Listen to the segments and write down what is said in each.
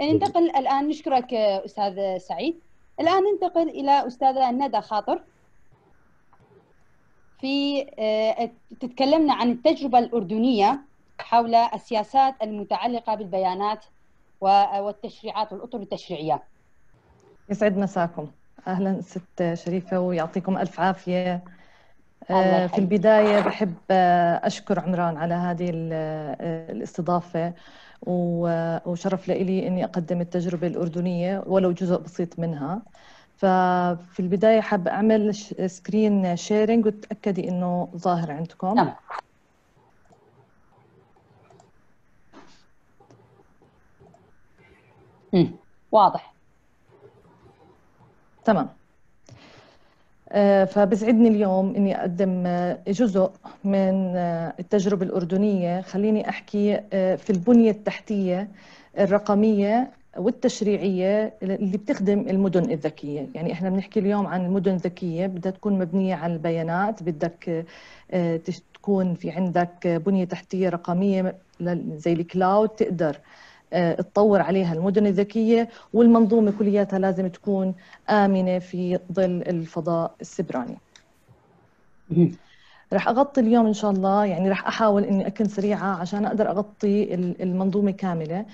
ننتقل الآن نشكرك أستاذ سعيد. الآن ننتقل إلى أستاذة ندى خاطر. في تتكلمنا عن التجربة الأردنية حول السياسات المتعلقة بالبيانات والتشريعات والأطر التشريعية. يسعد مساكم. أهلا ست شريفة ويعطيكم ألف عافية. في البداية بحب أشكر عمران على هذه الاستضافة. وشرف لي إني أقدم التجربة الأردنية ولو جزء بسيط منها. ففي البداية حابه أعمل screen sharing وتأكدي إنه ظاهر عندكم. نعم واضح. تمام. فبسعدني اليوم إني أقدم جزء من التجربة الأردنية. خليني أحكي في البنية التحتية الرقمية والتشريعية اللي بتخدم المدن الذكية، يعني إحنا بنحكي اليوم عن المدن الذكية. بدها تكون مبنية على البيانات، بدك تكون في عندك بنية تحتية رقمية زي الكلاود تقدر تطور عليها المدن الذكية. والمنظومة كلياتها لازم تكون آمنة في ظل الفضاء السبراني. رح أغطي اليوم إن شاء الله يعني رح أحاول إني أكون سريعة عشان أقدر أغطي المنظومة كاملة.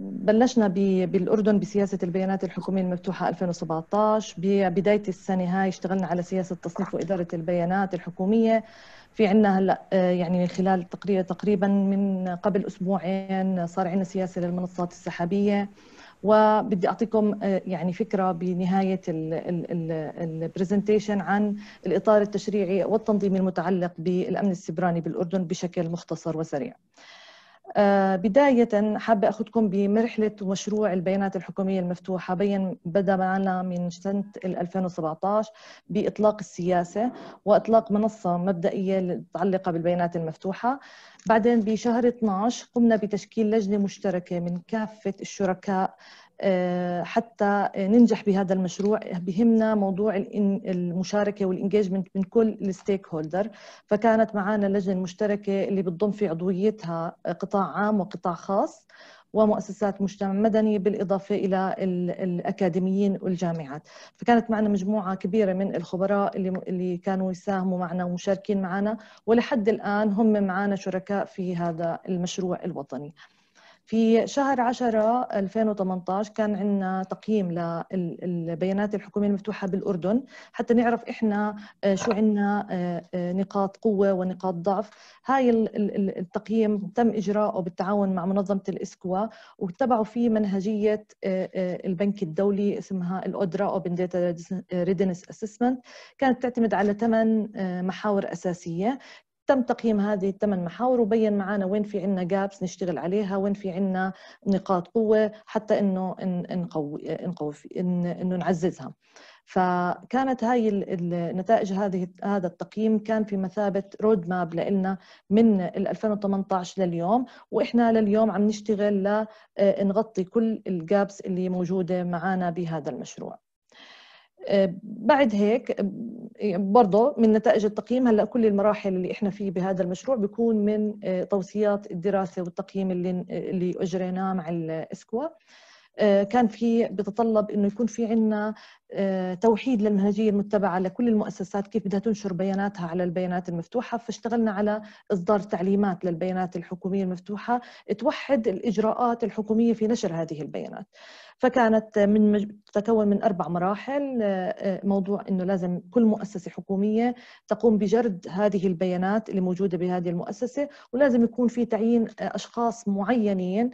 بلشنا بالأردن بسياسة البيانات الحكومية المفتوحة 2017 ببداية السنة هاي اشتغلنا على سياسة تصنيف وإدارة البيانات الحكومية. في عندنا هلأ يعني من خلال تقريبا من قبل أسبوعين صار عندنا سياسة للمنصات السحابية. وبدي أعطيكم يعني فكرة بنهاية البرزنتيشن عن الإطار التشريعي والتنظيمي المتعلق بالأمن السبراني بالأردن بشكل مختصر وسريع. بداية حابة أخذكم بمرحلة مشروع البيانات الحكومية المفتوحة بين بدأ معنا من سنة 2017 بإطلاق السياسة وإطلاق منصة مبدئية متعلقة بالبيانات المفتوحة. بعدين بشهر 12 قمنا بتشكيل لجنة مشتركة من كافة الشركاء حتى ننجح بهذا المشروع. بهمنا موضوع المشاركة وال engagement من كل ال stakeholders فكانت معنا اللجنه المشتركه اللي بتضم في عضويتها قطاع عام وقطاع خاص ومؤسسات مجتمع مدني بالإضافة إلى الأكاديميين والجامعات. فكانت معنا مجموعة كبيرة من الخبراء اللي, اللي كانوا يساهموا معنا ومشاركين معنا. ولحد الآن هم معنا شركاء في هذا المشروع الوطني. في شهر 10 2018 كان عندنا تقييم للبيانات الحكومية المفتوحة بالأردن حتى نعرف إحنا شو عندنا نقاط قوة ونقاط ضعف. هاي التقييم تم إجراءه بالتعاون مع منظمة الإسكوا واتبعوا فيه منهجية البنك الدولي اسمها ال ODRA open data readiness assessment كانت تعتمد على ثمان محاور أساسية. تم تقييم هذه الثمان محاور وبين معنا وين في عندنا gaps نشتغل عليها وين في عندنا نقاط قوة حتى إنه نقوي نقوي إنه نعززها. فكانت هاي النتائج هذه هذا التقييم كان في مثابة road map لنا من 2018 لليوم وإحنا لليوم عم نشتغل لنغطي كل ال gaps اللي موجودة معنا بهذا المشروع. بعد هيك برضه من نتائج التقييم هلأ كل المراحل اللي إحنا فيه بهذا المشروع بيكون من توصيات الدراسة والتقييم اللي اللي أجريناه مع الإسكوا. كان في بتطلب إنه يكون في عندنا توحيد للمنهجية المتبعة لكل المؤسسات كيف بدها تنشر بياناتها على البيانات المفتوحة. فاشتغلنا على إصدار تعليمات للبيانات الحكومية المفتوحة توحد الإجراءات الحكومية في نشر هذه البيانات. فكانت من تتكون من أربع مراحل موضوع إنه لازم كل مؤسسة حكومية تقوم بجرد هذه البيانات اللي موجودة بهذه المؤسسة ولازم يكون في تعيين أشخاص معينين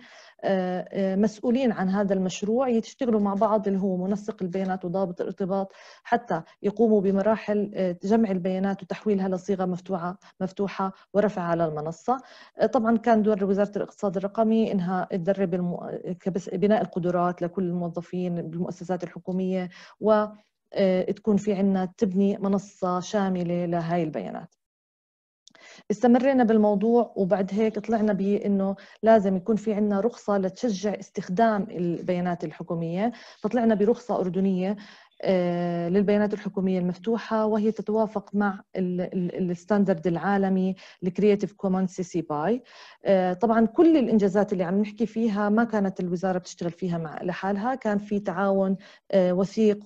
مسؤولين عن هذا المشروع يشتغلوا مع بعض اللي هو منسق البيانات وضابط الارتباط حتى يقوموا بمراحل جمع البيانات وتحويلها لصيغة مفتوحه مفتوحة ورفعها على المنصة طبعا كان دور وزارة الاقتصاد الرقمي إنها تدرب. بناء القدرات لكل الموظفين بالمؤسسات الحكومية و تكون في عندنا تبني منصة شاملة لهي البيانات. استمرينا بالموضوع وبعد هيك طلعنا بانه لازم يكون في عندنا رخصة لتشجع استخدام البيانات الحكومية. فطلعنا برخصة أردنية. للبيانات الحكومية المفتوحة وهي تتوافق مع الستاندرد العالمي ال Creative Commons CC BY. طبعا كل الإنجازات اللي عم نحكي فيها ما كانت الوزارة بتشتغل فيها مع لحالها. كان في تعاون وثيق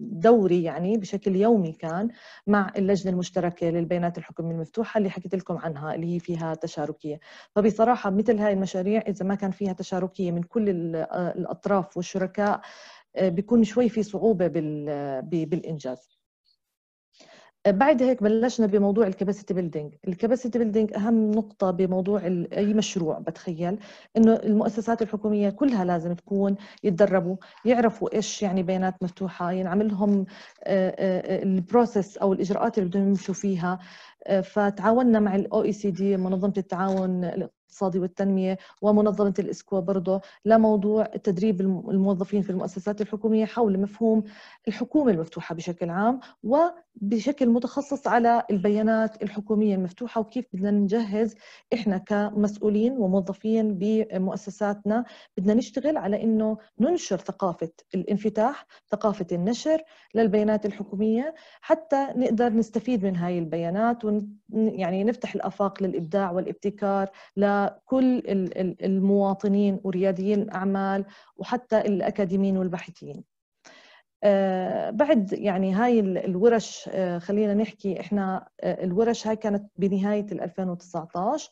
ودوري يعني بشكل يومي كان مع اللجنة المشتركة للبيانات الحكومية المفتوحة اللي حكيت لكم عنها اللي هي فيها تشاركية. فبصراحة مثل هاي المشاريع إذا ما كان فيها تشاركية من كل الأطراف والشركاء آه، بيكون شوي في صعوبة بالإنجاز. بعد هيك بلشنا بموضوع ال capacity building ال capacity building أهم نقطة بموضوع أي مشروع بتخيل إنه المؤسسات الحكومية كلها لازم تكون يتدربوا يعرفوا إيش يعني بيانات مفتوحة ينعمل لهم آه، آه، ال process أو الإجراءات اللي بدهم يمشوا فيها. فتعاوننا مع ال OECD منظمة التعاون الاقتصادي والتنمية ومنظمة الإسكوا برضه لموضوع تدريب الموظفين في المؤسسات الحكومية حول مفهوم الحكومة المفتوحة بشكل عام وبشكل متخصص على البيانات الحكومية المفتوحة وكيف بدنا نجهز إحنا كمسؤولين وموظفين بمؤسساتنا بدنا نشتغل على إنه ننشر ثقافة الانفتاح ثقافة النشر للبيانات الحكومية حتى نقدر نستفيد من هاي البيانات ون يعني نفتح الآفاق للإبداع والابتكار لكل المواطنين ورياديين الأعمال وحتى الأكاديميين والباحثين. آه، بعد يعني هاي الورش آه، خلينا نحكي إحنا آه، الورش هاي كانت بنهاية 2019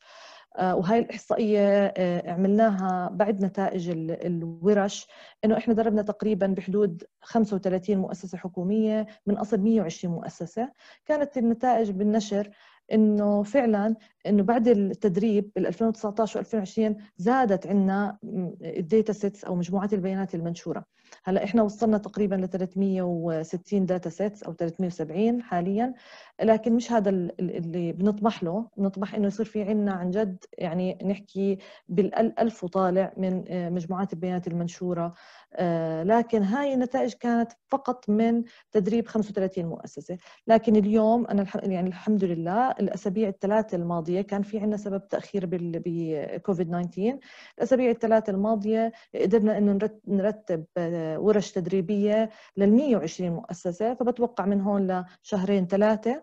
وهاي الإحصائية عملناها بعد نتائج الورش إنه إحنا دربنا تقريبا بحدود 35 مؤسسة حكومية من أصل 120 مؤسسة. كانت النتائج بالنشر إنه فعلا إنه بعد التدريب بال 2019 و2020 زادت عندنا ال data sets أو مجموعات البيانات المنشورة. هلأ إحنا وصلنا تقريبا ل 360 data sets أو 370 حاليا لكن مش هذا اللي بنطمح له. بنطمح إنه يصير في عندنا عن جد يعني نحكي بالألف وطالع من آه، مجموعات البيانات المنشورة. آه، لكن هاي النتائج كانت فقط من تدريب 35 مؤسسة. لكن اليوم أنا يعني الحمد لله الأسابيع الثلاثة الماضية كان في عندنا سبب تأخير بكوفيد 19 الأسابيع الثلاثه الماضية قدرنا إنه نرتب آه، ورش تدريبية لل 120 مؤسسة فبتوقع من هون لشهرين ثلاثة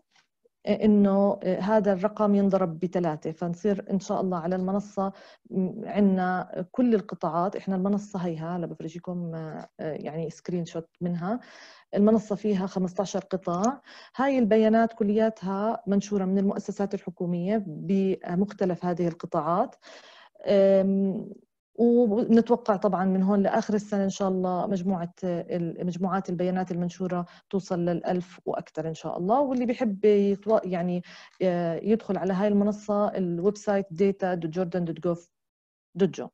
إنه هذا الرقم ينضرب بثلاثة. فنصير إن شاء الله على المنصة عندنا كل القطاعات. إحنا المنصة هيها هلا بفرجيكم يعني سكرين شوت منها. المنصة فيها 15 قطاع. هاي البيانات كلياتها منشورة من المؤسسات الحكومية بمختلف هذه القطاعات. ونتوقع طبعا من هون لآخر السنة إن شاء الله مجموعة مجموعات البيانات المنشورة توصل للألف وأكثر إن شاء الله. واللي بيحب يعني يدخل على هاي المنصة ال website data.jordan.gov.jo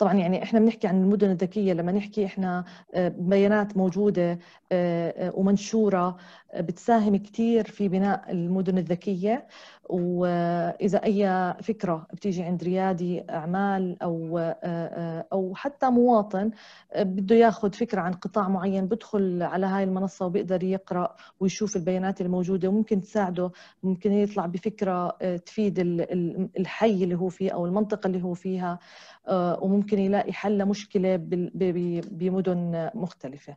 طبعا يعني إحنا بنحكي عن المدن الذكية لما نحكي إحنا آه، بيانات موجودة آه، آه، ومنشورة بتساهم كثير في بناء المدن الذكية. وإذا أي فكرة بتيجي عند ريادي أعمال أو أو حتى مواطن بده ياخذ فكرة عن قطاع معين بدخل على هاي المنصة وبيقدر يقرأ ويشوف البيانات الموجودة وممكن تساعده ممكن يطلع بفكرة تفيد الحي اللي هو فيه أو المنطقة اللي هو فيها وممكن يلاقي حل لمشكلة بمدن مختلفة.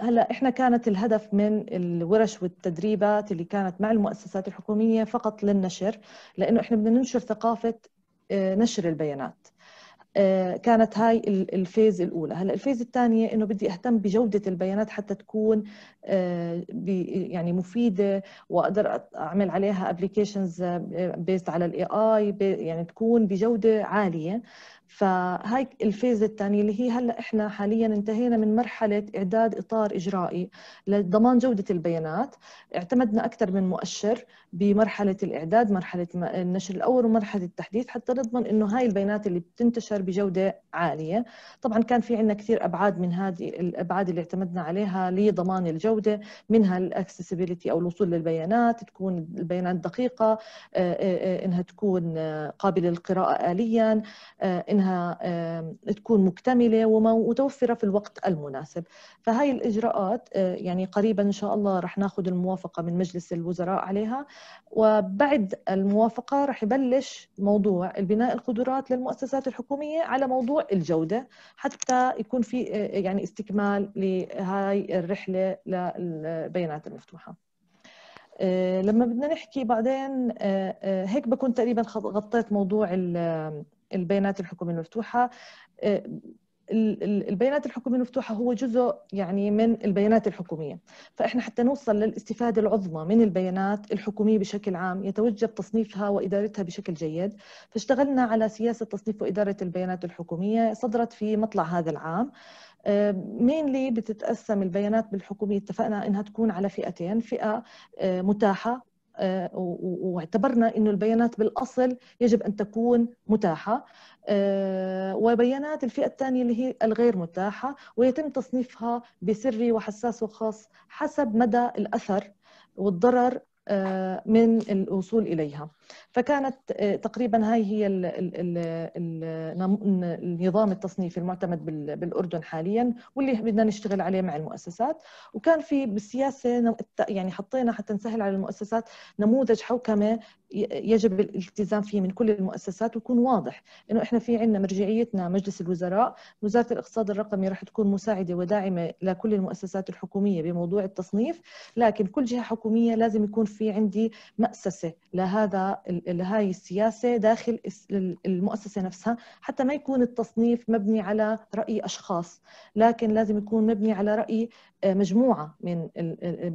هلا إحنا كانت الهدف من الورش والتدريبات اللي كانت مع المؤسسات الحكومية فقط للنشر لأنه إحنا بدنا ننشر ثقافة آه، نشر البيانات. آه، كانت هاي ال phase الأولى. هلأ ال phase الثانية إنه بدي أهتم بجودة البيانات حتى تكون آه، يعني مفيدة وأقدر أعمل عليها applications based على ال AI يعني تكون بجودة عالية. فهاي ال phase الثانية اللي هي هلأ إحنا حاليا انتهينا من مرحلة إعداد إطار إجرائي لضمان جودة البيانات. اعتمدنا أكثر من مؤشر بمرحلة الإعداد مرحلة النشر الأول ومرحلة التحديث حتى نضمن إنه هاي البيانات اللي بتنتشر بجودة عالية. طبعا كان في عندنا كثير أبعاد من هذه الأبعاد اللي اعتمدنا عليها لضمان الجودة منها الأكسسبيليتي أو الوصول للبيانات تكون البيانات دقيقة آه، آه، آه، إنها تكون قابلة للقراءة اليا انها تكون مكتملة ومتوفرة في الوقت المناسب. فهاي الإجراءات يعني قريبا إن شاء الله رح ناخذ الموافقة من مجلس الوزراء عليها. وبعد الموافقة رح يبلش موضوع البناء القدرات للمؤسسات الحكومية على موضوع الجودة حتى يكون في يعني استكمال لهاي الرحلة للبيانات المفتوحة. لما بدنا نحكي بعدين هيك بكون تقريبا غطيت موضوع البيانات الحكومية المفتوحة البيانات الحكومية المفتوحة هو جزء يعني من البيانات الحكومية. فإحنا حتى نوصل للاستفادة العظمى من البيانات الحكومية بشكل عام يتوجب تصنيفها وإدارتها بشكل جيد. فاشتغلنا على سياسة تصنيف وإدارة البيانات الحكومية صدرت في مطلع هذا العام. مينلي بتتقسم البيانات بالحكومية اتفقنا إنها تكون على فئتين فئة آه، متاحة آه، واعتبرنا إنه البيانات بالأصل يجب أن تكون متاحة. آه، وبيانات الفئة الثانية اللي هي الغير متاحة ويتم تصنيفها بسري وحساس وخاص حسب مدى الأثر والضرر آه، من الوصول إليها. فكانت آه، تقريبا هاي هي ال ال ال النظام التصنيفي المعتمد بالأردن حاليا واللي بدنا نشتغل عليه مع المؤسسات. وكان في بالسياسة يعني حطينا حتى نسهل على المؤسسات نموذج حوكمة يجب الالتزام فيه من كل المؤسسات ويكون واضح إنه إحنا في عندنا مرجعيتنا مجلس الوزراء وزارة الاقتصاد الرقمي راح تكون مساعدة وداعمة لكل المؤسسات الحكومية بموضوع التصنيف. لكن كل جهة حكومية لازم يكون في عندي مأسسة لهذا لهي السياسة داخل المؤسسة نفسها حتى ما يكون التصنيف مبني على رأي أشخاص لكن لازم يكون مبني على رأي آه، مجموعة من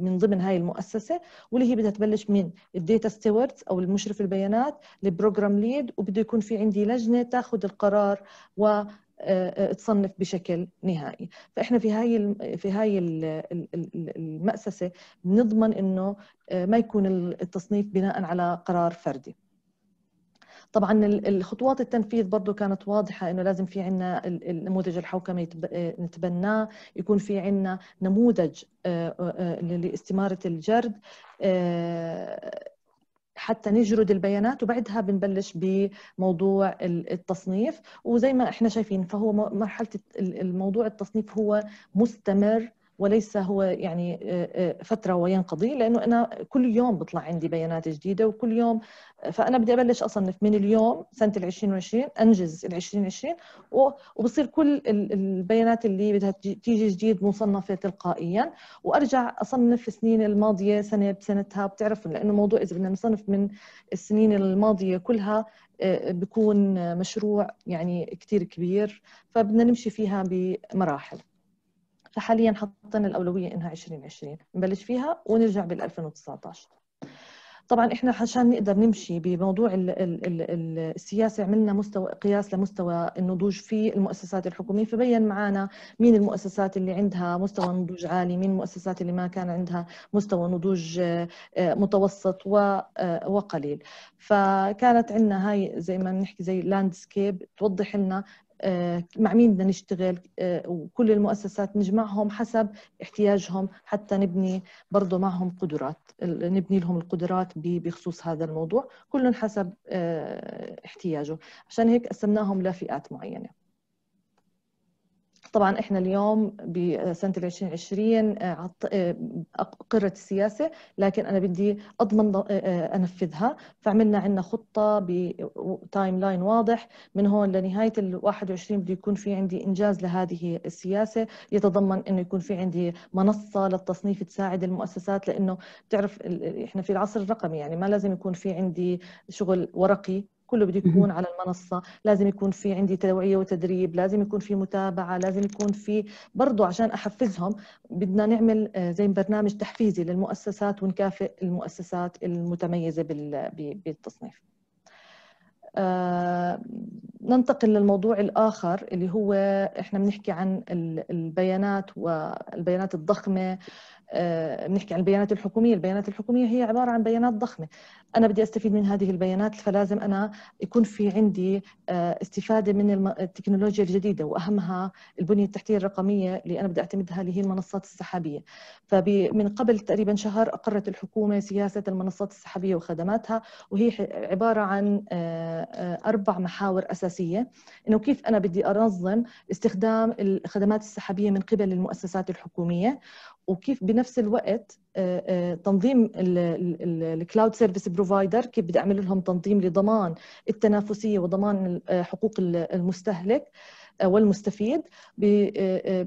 من ضمن هاي المؤسسة واللي هي بدها تبلش من ال data stewards أو المشرف البيانات ال program lead وبده يكون في عندي لجنة تاخذ القرار و تصنف بشكل نهائي. فإحنا في هاي في هاي المأسسة بنضمن إنه ما يكون التصنيف بناء على قرار فردي. طبعا الخطوات التنفيذ برضه كانت واضحة إنه لازم في عنا النموذج الحوكمة نتبناه يكون في عنا نموذج آه، آه، لاستمارة الجرد آه، حتى نجرد البيانات وبعدها بنبلش بموضوع التصنيف. وزي ما إحنا شايفين فهو مرحلة الموضوع التصنيف هو مستمر وليس هو يعني فترة وينقضي لأنه أنا كل يوم بطلع عندي بيانات جديدة وكل يوم فأنا بدي أبلش أصنف من اليوم سنة ال 2020 أنجز ال 2020 وبصير كل البيانات اللي بدها تيجي جديد مصنفة تلقائيا وأرجع أصنف السنين الماضية سنة بسنتها بتعرف لأنه موضوع إذا بدنا نصنف من السنين الماضية كلها بيكون مشروع يعني كتير كبير فبدنا نمشي فيها بمراحل. فحاليا حطينا الأولوية إنها 2020 نبلش فيها ونرجع بال 2019 طبعا إحنا عشان نقدر نمشي بموضوع ال ال ال السياسة عملنا مستوى قياس لمستوى النضوج في المؤسسات الحكومية. فبين معنا مين المؤسسات اللي عندها مستوى نضوج عالي مين المؤسسات اللي ما كان عندها مستوى نضوج آه، متوسط آه، وقليل. فكانت عندنا هاي زي ما بنحكي زي لاندسكيب توضح لنا آه، مع مين بدنا نشتغل؟ آه، وكل المؤسسات نجمعهم حسب احتياجهم حتى نبني برضه معهم قدرات نبني لهم القدرات بخصوص هذا الموضوع كل حسب آه، احتياجه. عشان هيك قسمناهم لفئات معينة. طبعا إحنا اليوم بسنه 2020 آه، آه، اقرت السياسة لكن أنا بدي أضمن آه، أنفذها. فعملنا عندنا خطة ب timeline واضح. من هون لنهاية ال 21 بده يكون في عندي إنجاز لهذه السياسة. يتضمن إنه يكون في عندي منصة للتصنيف تساعد المؤسسات لأنه بتعرف إحنا في العصر الرقمي يعني ما لازم يكون في عندي شغل ورقي كله بده يكون على المنصة لازم يكون في عندي توعية وتدريب لازم يكون في متابعة لازم يكون في برضو عشان أحفزهم بدنا نعمل آه، زي برنامج تحفيزي للمؤسسات ونكافئ المؤسسات المتميزة بالتصنيف. آه ننتقل للموضوع الآخر اللي هو إحنا بنحكي عن البيانات والبيانات الضخمة بنحكي عن البيانات الحكومية، البيانات الحكومية هي عبارة عن بيانات ضخمة، أنا بدي أستفيد من هذه البيانات فلازم أنا يكون في عندي آه، استفادة من التكنولوجيا الجديدة وأهمها البنية التحتية الرقمية اللي أنا بدي أعتمدها اللي هي المنصات السحابية، فمن قبل تقريبا شهر أقرت الحكومة سياسة المنصات السحابية وخدماتها وهي عبارة عن آه، أربع محاور أساسية. إنه كيف أنا بدي أنظم استخدام الخدمات السحابية من قبل المؤسسات الحكومية وكيف بنفس بنفس الوقت تنظيم ال cloud service provider كيف بدي أعمل لهم تنظيم لضمان التنافسية وضمان حقوق المستهلك والمستفيد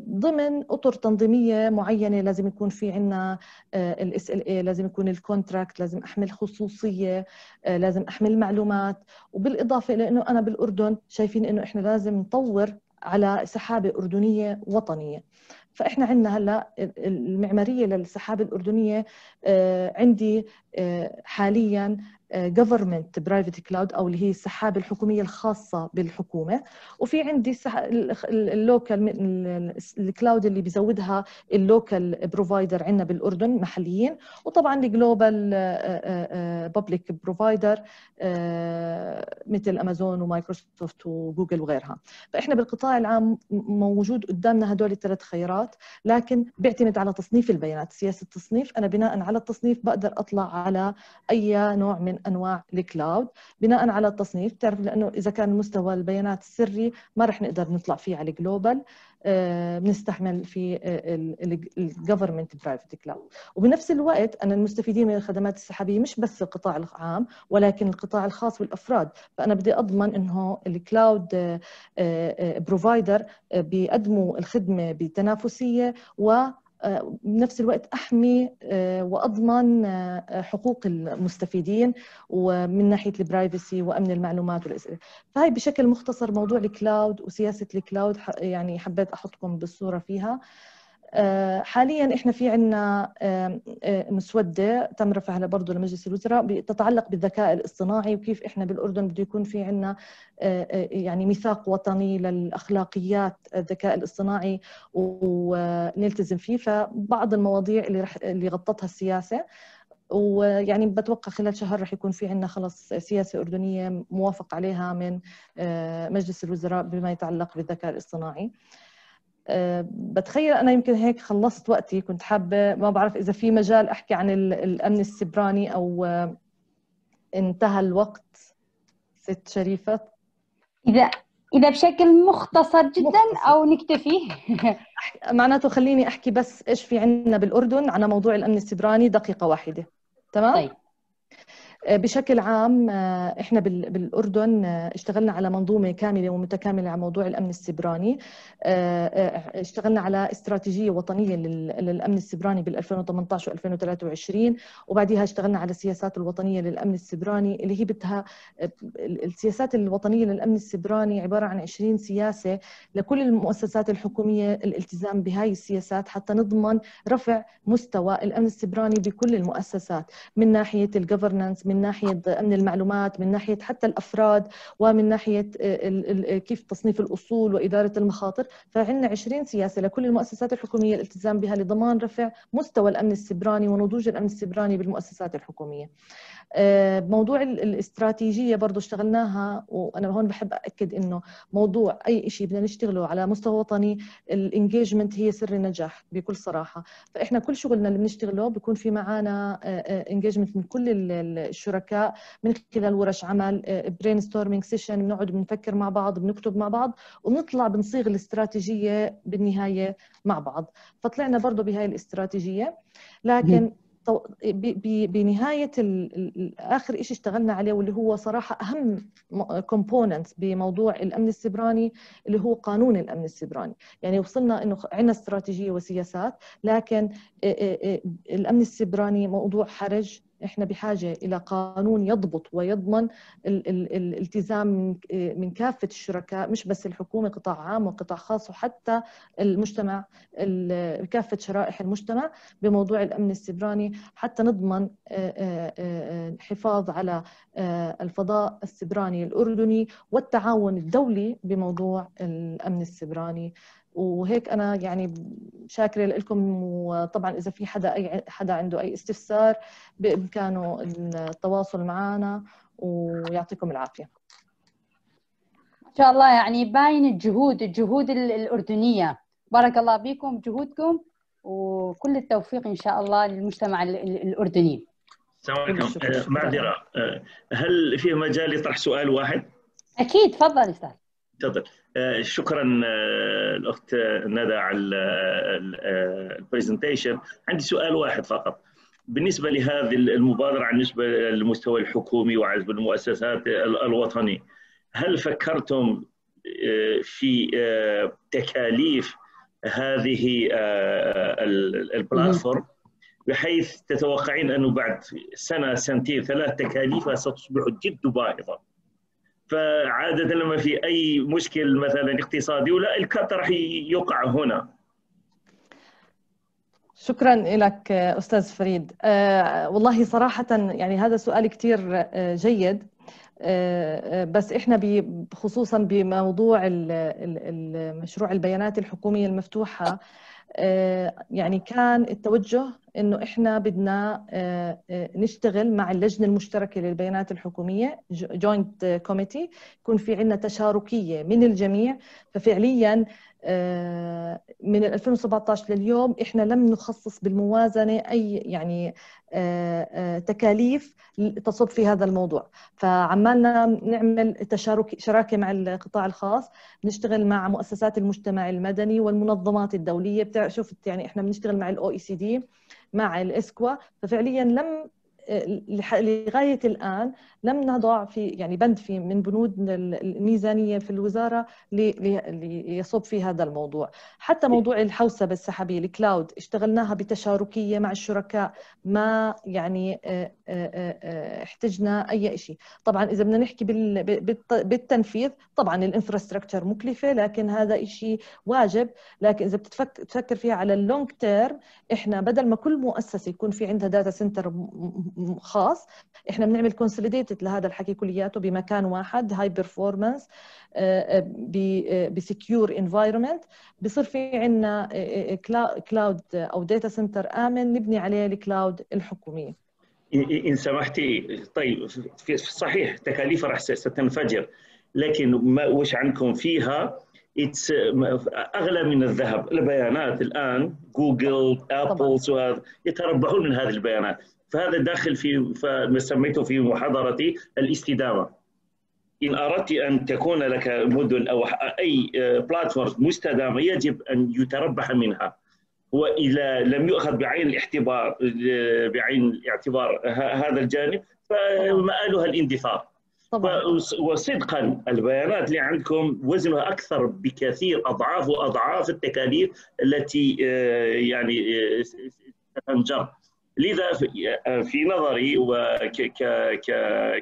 ضمن أطر تنظيمية معينة لازم يكون في عندنا ال SLA لازم يكون ال contract لازم أحمي الخصوصية لازم أحمي المعلومات. وبالإضافة إلى إنه أنا بالأردن شايفين إنه إحنا لازم نطور على سحابة أردنية وطنية. فإحنا عندنا هلأ المعمارية للسحابة الأردنية عندي حاليا government private cloud أو اللي هي السحابة الحكومية الخاصة بالحكومة. وفي عندي ال local ال cloud اللي بيزودها ال local provider عندنا بالأردن محليين وطبعا ال global public provider مثل امازون ومايكروسوفت وجوجل وغيرها. فإحنا بالقطاع العام موجود قدامنا هدول الثلاث خيارات. لكن بيعتمد على تصنيف البيانات. سياسة التصنيف أنا بناء على التصنيف بقدر أطلع على أي نوع من أنواع ال cloud بناء على التصنيف تعرف لأنه إذا كان مستوى البيانات السري ما رح نقدر نطلع فيه على ال global آه، بنستعمل في ال government private cloud وبنفس الوقت أنا المستفيدين من الخدمات السحابية مش بس القطاع العام ولكن القطاع الخاص والافراد فأنا بدي أضمن إنه ال cloud provider بيقدموا الخدمة بتنافسية و بنفس الوقت أحمي آه، وأضمن آه، حقوق المستفيدين ومن ناحية ال privacy وأمن المعلومات والاسئله فهي بشكل مختصر موضوع ال cloud وسياسة ال cloud يعني حبيت أحطكم بالصورة فيها. آه، حاليا إحنا في عندنا آه، مسودة تم رفعها برضه لمجلس الوزراء تتعلق بالذكاء الاصطناعي وكيف إحنا بالأردن بده يكون في عندنا آه، يعني ميثاق وطني للأخلاقيات الذكاء الاصطناعي ونلتزم فيه فبعض المواضيع اللي رح اللي غطتها السياسة ويعني بتوقع خلال شهر رح يكون في عندنا خلص سياسة أردنية موافق عليها من مجلس الوزراء بما يتعلق بالذكاء الاصطناعي. بتخيل أنا يمكن هيك خلصت وقتي كنت حابة ما بعرف إذا في مجال أحكي عن الأمن السبراني أو انتهى الوقت ست شريفة؟ إذا إذا بشكل مختصر جدا مختصر. أو نكتفي. معناته خليني أحكي بس إيش في عندنا بالأردن على موضوع الأمن السبراني دقيقة واحدة تمام؟ طيب. بشكل عام آه، إحنا بالأردن آه، اشتغلنا على منظومة كاملة ومتكاملة على موضوع الأمن السبراني آه، اشتغلنا على استراتيجية وطنية للأمن السبراني بال 2018 و 2023 وبعدها اشتغلنا على السياسات الوطنية للأمن السبراني اللي هي بدها السياسات الوطنية للأمن السبراني عبارة عن 20 سياسة لكل المؤسسات الحكومية الالتزام بهاي السياسات حتى نضمن رفع مستوى الأمن السبراني بكل المؤسسات من ناحية الجفرنس من ناحية امن المعلومات من ناحية حتى الأفراد ومن ناحية آه، كيف تصنيف الأصول وإدارة المخاطر. فعندنا 20 سياسة لكل المؤسسات الحكومية الالتزام بها لضمان رفع مستوى الأمن السبراني ونضوج الأمن السبراني بالمؤسسات الحكومية. آه، موضوع الاستراتيجية برضه اشتغلناها وأنا هون بحب اكد إنه موضوع أي شيء بدنا نشتغله على مستوى وطني ال engagement هي سر النجاح بكل صراحة. فإحنا كل شغلنا اللي بنشتغله بيكون في معنا engagement من كل الشركاء من خلال ورش عمل brainstorming session بنقعد بنفكر مع بعض بنكتب مع بعض وبنطلع بنصيغ الاستراتيجية بالنهاية مع بعض. فطلعنا برضه بهاي الاستراتيجية. لكن بنهاية آخر شيء اشتغلنا عليه واللي هو صراحة أهم component بموضوع الأمن السيبراني اللي هو قانون الأمن السيبراني يعني وصلنا إنه عندنا استراتيجية وسياسات لكن الأمن السيبراني موضوع حرج إحنا بحاجة إلى قانون يضبط ويضمن الالتزام من كافة الشركاء مش بس الحكومة قطاع عام وقطاع خاص وحتى المجتمع كافة شرائح المجتمع بموضوع الأمن السبراني حتى نضمن الحفاظ على الفضاء السبراني الأردني والتعاون الدولي بموضوع الأمن السبراني وهيك أنا يعني شاكرة لكم وطبعا إذا في حدا أي حدا عنده أي استفسار بإمكانه التواصل معنا ويعطيكم العافية. ما شاء الله يعني باين الجهود الجهود الأردنية. بارك الله بكم جهودكم وكل التوفيق إن شاء الله للمجتمع الأردني. السلام عليكم. معذرة. هل في مجال يطرح سؤال واحد؟ أكيد تفضل أستاذ. تفضل. شكرا الأخت ندى على البرزنتيشن عندي سؤال واحد فقط. بالنسبة لهذه المبادرة بالنسبة للمستوى الحكومي وعزب المؤسسات الوطني هل فكرتم في تكاليف هذه البلاتفورم؟ بحيث تتوقعين أنه بعد سنة سنتين ثلاث تكاليفها ستصبح جد باهظة. فعادة لما في أي مشكل مثلا اقتصادي ولا الكات راح يقع هنا. شكرا لك أستاذ فريد. أه والله صراحة يعني هذا سؤال كثير جيد. أه بس إحنا خصوصا بموضوع المشروع البيانات الحكومية المفتوحة يعني كان التوجه إنه إحنا بدنا نشتغل مع اللجنة المشتركة للبيانات الحكومية joint committee يكون في عندنا تشاركية من الجميع. ففعليا من 2017 لليوم إحنا لم نخصص بالموازنة أي يعني تكاليف تصب في هذا الموضوع. فعمالنا نعمل تشارك شراكة مع القطاع الخاص بنشتغل مع مؤسسات المجتمع المدني والمنظمات الدولية. شفت يعني إحنا بنشتغل مع ال OECD مع الاسكوا ففعليا لم لغاية الآن لم نضع في يعني بند في من بنود الميزانية في الوزارة ليصب في هذا الموضوع. حتى موضوع الحوسبة السحابية ال cloud اشتغلناها بتشاركية مع الشركاء ما يعني احتجنا أي شيء طبعا إذا بدنا نحكي بالتنفيذ طبعا ال infrastructure مكلفة لكن هذا شيء واجب. لكن إذا بتفكر فيها على ال long term إحنا بدل ما كل مؤسسة يكون في عندها data center خاص. إحنا بنعمل consolidated لهذا الحكي كلياته بمكان واحد high performance ب secure environment بصير في عندنا cloud أو data center آمن نبني عليه ال cloud الحكومي إن سمحتي طيب صحيح تكاليفها راح ستنفجر لكن ما وش عندكم فيها؟ it's أغلى من الذهب. البيانات الآن جوجل ابل وهذا يتربحون من هذه البيانات. فهذا داخل في ما سميته في محاضرتي الاستدامة. إن أردت أن تكون لك مدن أو أي بلاتفورم مستدامة يجب أن يتربح منها. وإذا لم يؤخذ بعين الاعتبار بعين الاعتبار هذا الجانب فمآلها الاندثار. طبعا. وصدقا البيانات اللي عندكم وزنها أكثر بكثير أضعاف وأضعاف التكاليف التي يعني ستنجر. لذا في نظري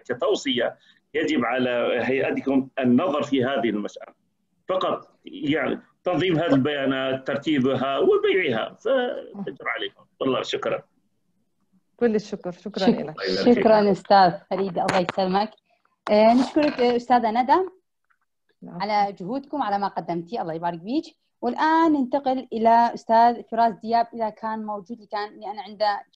وكتوصيه يجب على هيئتكم النظر في هذه المسألة. فقط يعني تنظيم هذه البيانات ترتيبها وبيعها فتجر عليكم. والله شكرا. كل الشكر. شكرا شك... لك شكرا. أستاذ فريد الله يسلمك. آه نشكرك أستاذة ندى على جهودكم على ما قدمتي الله يبارك فيك. والآن ننتقل إلى أستاذ فراس دياب إذا كان موجود كان لأن عنده